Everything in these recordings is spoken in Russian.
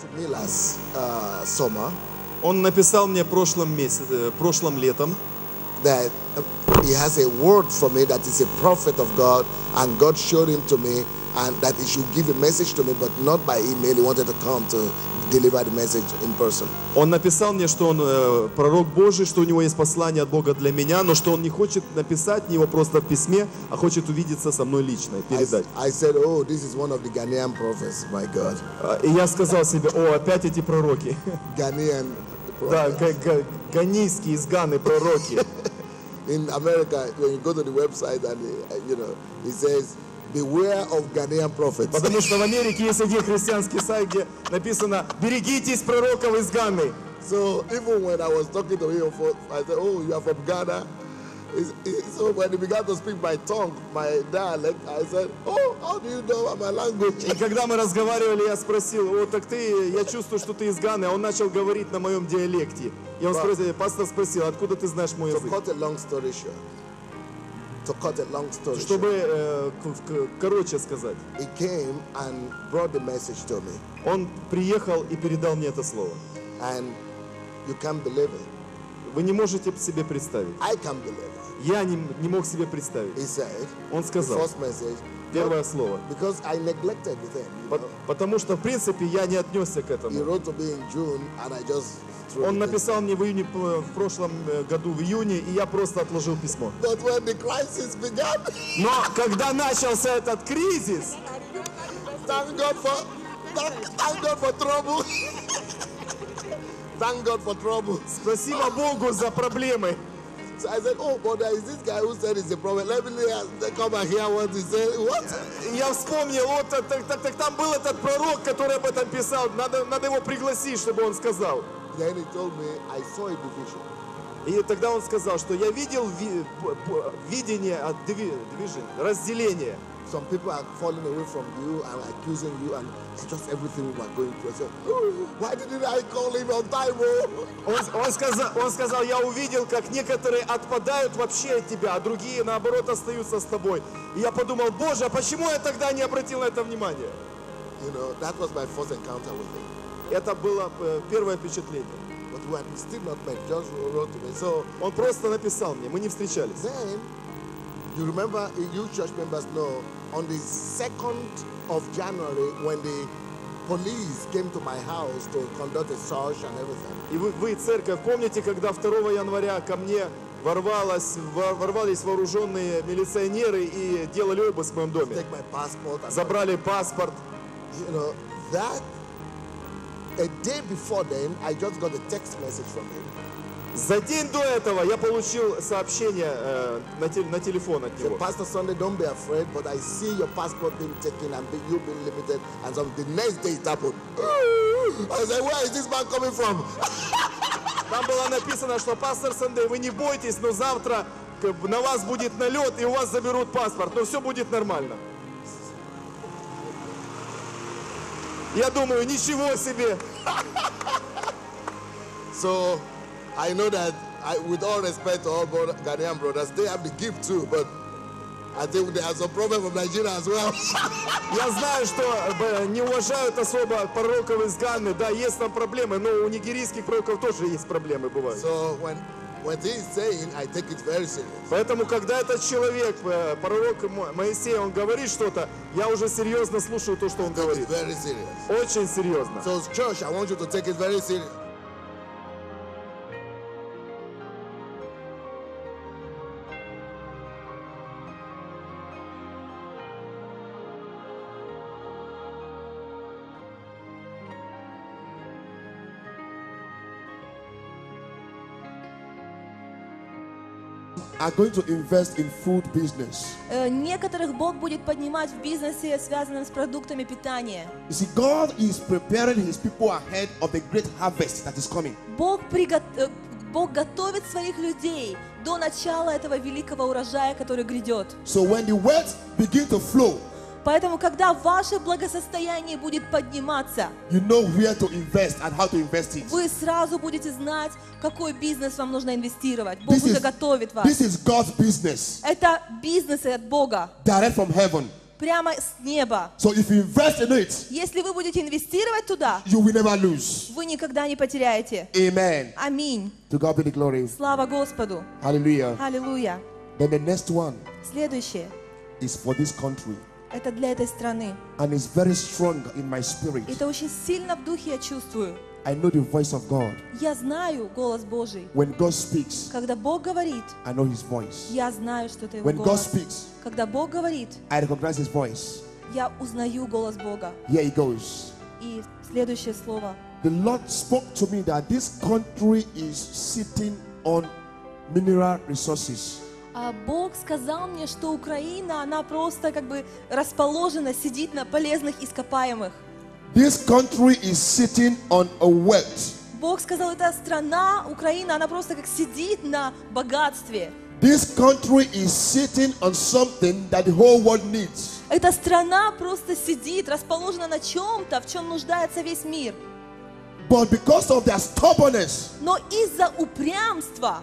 to me last uh, summer Он написал мне прошлым месяце, прошлым летом, that uh, he has a word for me that is a prophet of God, and God showed him to me, and that he should give a message to me, but not by email. He wanted to come to deliver the message in person. Он написал мне, что он э, пророк Божий, что у него есть послание от Бога для меня, но что он не хочет написать мне его просто в письме, а хочет увидеться со мной лично и передать. I said, Oh, this is one of the Ghanaian prophets, my God. А, И я сказал себе, о, опять эти пророки. Ghanaian Да, ганийские из Ганы пророки. In America, when you go to the website and uh, you know, it says, Beware of Ghanaian prophets. Потому что в Америке есть один христианский сайт, где написано «Берегитесь пророков из Ганы». So even when I was talking to him, for, I said, "Oh, you are from Ghana." So when he began to speak my tongue, my dialect, I said, "Oh, how do you know my language?" И когда мы разговаривали, я спросил, о, так ты, я чувствую, что ты из Ганы, а он начал говорить на моем диалекте. И он спросил, пастор спросил, откуда ты знаешь мой To язык? cut a long story short, to cut a long story short, Чтобы э, короче сказать, he came and brought the message to me, он приехал и передал мне это слово. and you can't believe it. Вы не можете себе представить. I can't believe it. Я не, не мог себе представить. He said, Он сказал, first message, первое слово. because I neglected the thing. you know. Потому что, в принципе, я не отнесся к He этому. wrote to me in June, and I just threw Он написал мне в июне в прошлом э, году, в июне, и я просто отложил письмо. But when the crisis began, Но когда начался этот кризис, Thank God for thank, thank God for trouble. thank God for trouble. спасибо Богу за проблемы. So I said, Oh, but there is this guy who said he's a prophet. Let me come and hear what he said. What? Я вспомнил, вот так, так, так, так, там был этот пророк, который об этом писал. Надо, надо его пригласить, чтобы он сказал. Then he told me, I saw a division. И тогда он сказал, что я видел видение от division, разделение. Some people are falling away from you and accusing you, and it's just everything we are going through. Oh, Why didn't I call him on time? Oh? Он, он сказал, он сказал, я увидел, как некоторые отпадают вообще от тебя, а другие, наоборот, остаются с тобой. И я подумал, Боже, а почему я тогда не обратил на это внимание? You know, that was my first encounter with him. Это было э, первое впечатление. But we had still not met. Just wrote to me. So Он просто написал мне, мы не встречались. Then, you remember, you church members know, on the 2nd of January, when the police came to my house to conduct a search and everything, И вы, вы, церковь, помните, когда 2 января ко мне ворвалось, во- ворвались вооруженные милиционеры и делали обыск в моем доме? take my passport and Забрали паспорт. you know that a day before then I just got a text message from him. За день до этого я получил сообщение э, на, те- на телефон от него. Pastor Sunday, don't be afraid, but I see your passport being taken and you being limited. And so the next day it happened. I said, where is this man coming from? Там было написано, что пастор Сандей, вы не бойтесь, но завтра бы, на вас будет налет и у вас заберут паспорт, но все будет нормально. Я думаю, ничего себе. So I know that, I, with all respect to all brother, Ghanaian brothers, they have the gift too, but I think there are some problems from Nigeria as well. Я знаю, что э, не уважают особо пророков из Ганны. Да, есть там проблемы, но у нигерийских пророков тоже есть проблемы, бывают. so when, when he is saying, I take it very serious. Поэтому, когда этот человек, э, пророк Мо- Моисей, он говорит что-то, я уже серьезно слушаю то, что он Take it говорит. very serious. Очень серьезно. So church, I want you to take it very serious. Are going to invest in food business. Э, Некоторых Бог будет поднимать в бизнесе, связанном с продуктами питания. You see, God is preparing His people ahead of the great harvest that is coming. Бог, приго- э, Бог готовит своих людей до начала этого великого урожая, который грядет. So when the wealth begin to flow, Поэтому, когда ваше благосостояние будет подниматься, you know where to invest and how to invest it. вы сразу будете знать, какой бизнес вам нужно инвестировать. Бог This уже is, готовит вас. this is God's business, Это бизнесы от Бога, direct from heaven. прямо с неба. So if you invest in it, Если вы будете инвестировать туда, you will never lose. вы никогда не потеряете. Amen. Аминь. To God be the glory. Слава Господу. Аллилуйя. Then the next one Следующее. is for this country. Это для этой страны. And it's very strong in my spirit. Это очень сильно в духе я чувствую. I know the voice of God. Я знаю голос Божий. When God speaks, Когда Бог говорит, I know His voice. я знаю, что это Его When God голос. speaks, Когда Бог говорит, I recognize His voice. я узнаю голос Бога. Here He goes. И следующее слово. The Lord spoke to me that this country is sitting on mineral resources. А Бог сказал мне, что Украина, она просто как бы расположена, сидит на полезных ископаемых. This country is sitting on a wealth. Бог сказал, эта страна, Украина, она просто как сидит на богатстве. This country is sitting on something that the whole world needs. Эта страна просто сидит, расположена на чем-то, в чем нуждается весь мир. But because of their stubbornness, Но из-за упрямства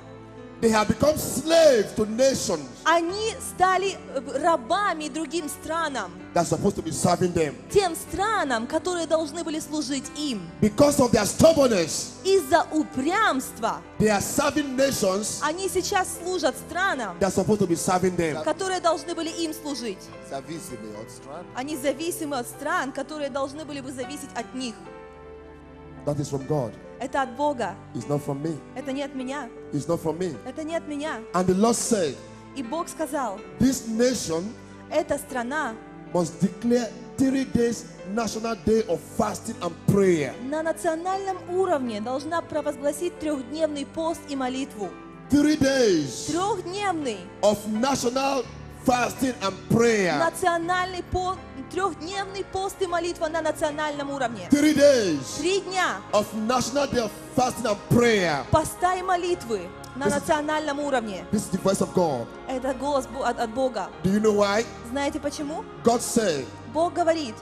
they have become slaves to nations они стали э, рабами другим странам. that are supposed to be serving them. Тем странам, которые должны были служить им. Because of their stubbornness, Из-за упрямства they are serving nations они сейчас служат странам, are supposed to be serving them. которые должны были им служить. Зависимый от стран. Они зависимы от стран, которые должны были бы зависеть от них. That is from God. Это от Бога. It's not from me. Это не от меня. It's not from me. Это не от меня. And the Lord said, И Бог сказал, This nation эта страна must declare three days national day of fasting and prayer. на национальном уровне должна провозгласить трехдневный пост и молитву. Three days Трехдневный of national fasting and prayer. национальный пост, трехдневный пост и молитва на национальном уровне. Three days Три дня of national day of fasting and prayer. поста и молитвы на This- национальном уровне. This is the voice of God. Это голос Бо- от, от Бога. Do you know why? Знаете почему? God said Бог говорит,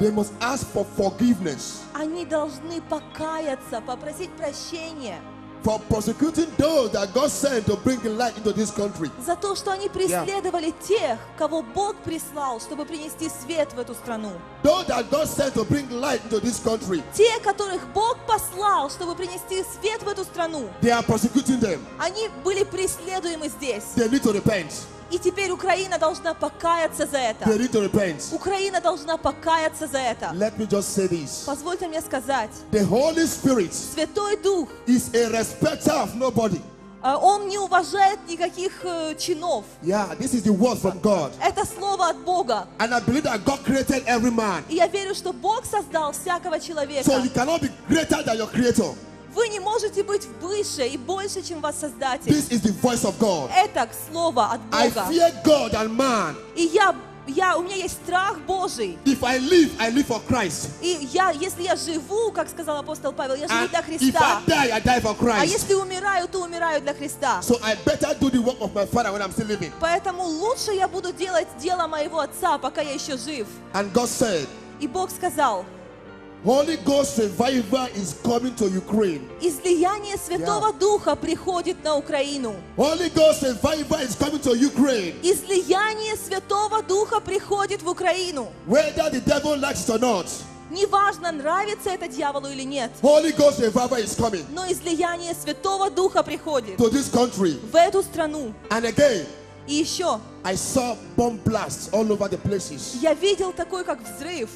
they must ask for forgiveness они должны покаяться, попросить прощения for prosecuting those that God sent to bring light into this country. за то, что они преследовали тех, кого Бог прислал, чтобы принести свет в эту страну. Those that God sent to bring light into this country. Те, которых Бог послал, чтобы принести свет в эту страну, They are prosecuting them. они были преследуемы здесь. They need to repent. И теперь Украина должна покаяться за это. They need to repent. Украина должна покаяться за это. Let me just say this. Позвольте мне сказать, The Holy Spirit Святой Дух, is a respecter of nobody. э, Он не уважает никаких э, чинов. Yeah, this is the word from God. Это слово от Бога. And I believe that God created every man. И я верю, что Бог создал всякого So человека. you cannot be greater than your creator. Вы не можете быть выше и больше, чем ваш Создатель. This is the voice of God. Это слово от I Бога. fear God and man. И я, я, у меня есть страх Божий. If I live, I live for Christ. И я, если я живу, как сказал апостол Павел, я живу And для if Христа. I die, I die for А Christ. если умираю, то умираю для Христа. So I better do the work of my father when I'm still living. Поэтому лучше я буду делать дело моего отца, пока я еще жив. And God said, И Бог сказал, Holy Ghost revival is coming to Ukraine. излияние Святого Духа приходит на Украину. Holy Ghost revival is coming to Ukraine. Излияние Святого Духа приходит в Украину. Whether the devil likes it or not, Неважно, нравится это дьяволу или нет, Holy Ghost revival is coming но излияние Святого Духа приходит to this country. в эту страну. And again, И еще, I saw bomb blasts all over the places. я видел такой, как взрыв.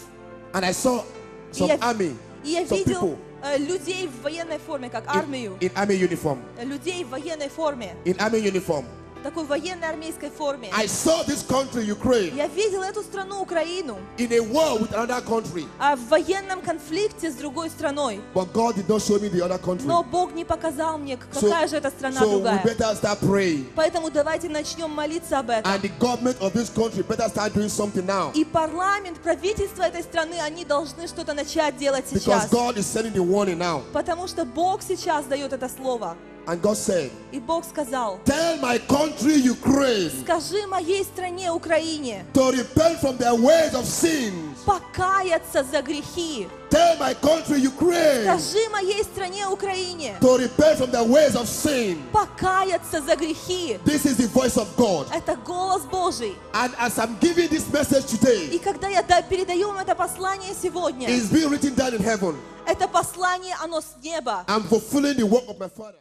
And I saw some я- army, И я some видел people э, людей в военной форме, как in, армию. in army uniform. Людей в военной форме, In army uniform. Такой военной армейской форме. I saw this country, Ukraine, Я видел эту страну, Украину, in a war with another country. а в военном конфликте с другой страной. But God did not show me the other country. Но Бог не показал мне, So, какая же эта страна so we другая. better start praying. Поэтому давайте начнем молиться об этом. And the government of this country better start doing something now. И парламент, правительство этой страны, они должны что-то начать делать Because сейчас. God is sending the warning now. Потому что Бог сейчас дает это слово. And God said, И Бог сказал, Tell my country, Ukraine, скажи моей стране Украине to repent from their ways of sin. покаяться за грехи. Tell my country, Ukraine, Скажи моей стране Украине to repent from their ways of sin. покаяться за грехи. This is the voice of God. Это голос Божий. And as I'm giving this message И today, когда я да- передаю вам это послание сегодня, it's being written down in heaven. это послание, оно с неба. I'm fulfilling the work of my Father.